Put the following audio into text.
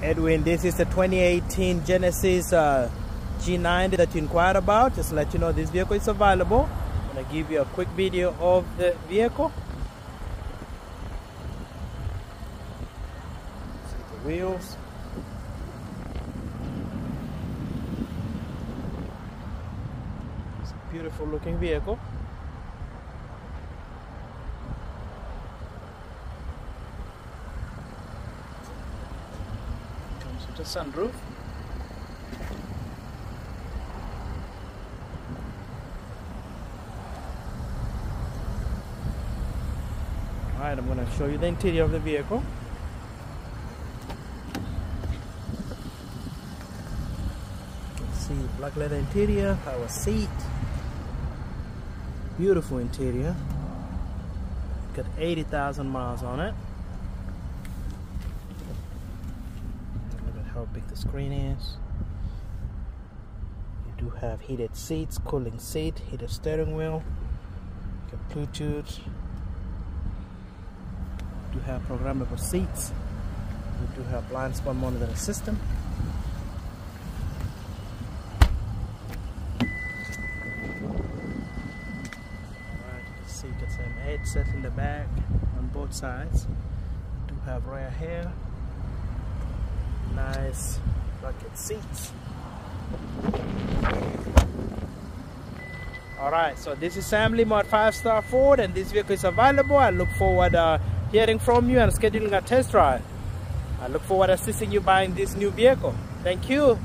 Edwin, this is the 2018 Genesis uh, G90 that you inquired about. Just let you know this vehicle is available. I'm going to give you a quick video of the vehicle. See the wheels. It's a beautiful looking vehicle. A sunroof. Alright, I'm going to show you the interior of the vehicle. See black leather interior, power seat. Beautiful interior. Got 80,000 miles on it. Look at how big the screen is. You do have heated seats, cooling seat, heated steering wheel. Bluetooth. Do have programmable seats. you do have blind spot monitoring system. Alright, you can see some headset in the back on both sides. Do have rear hair. Nice bucket seats. Alright, so this is Sam Limo at 5 Star Ford and this vehicle is available. I look forward uh, hearing from you and scheduling a test drive. I look forward to assisting you buying this new vehicle. Thank you.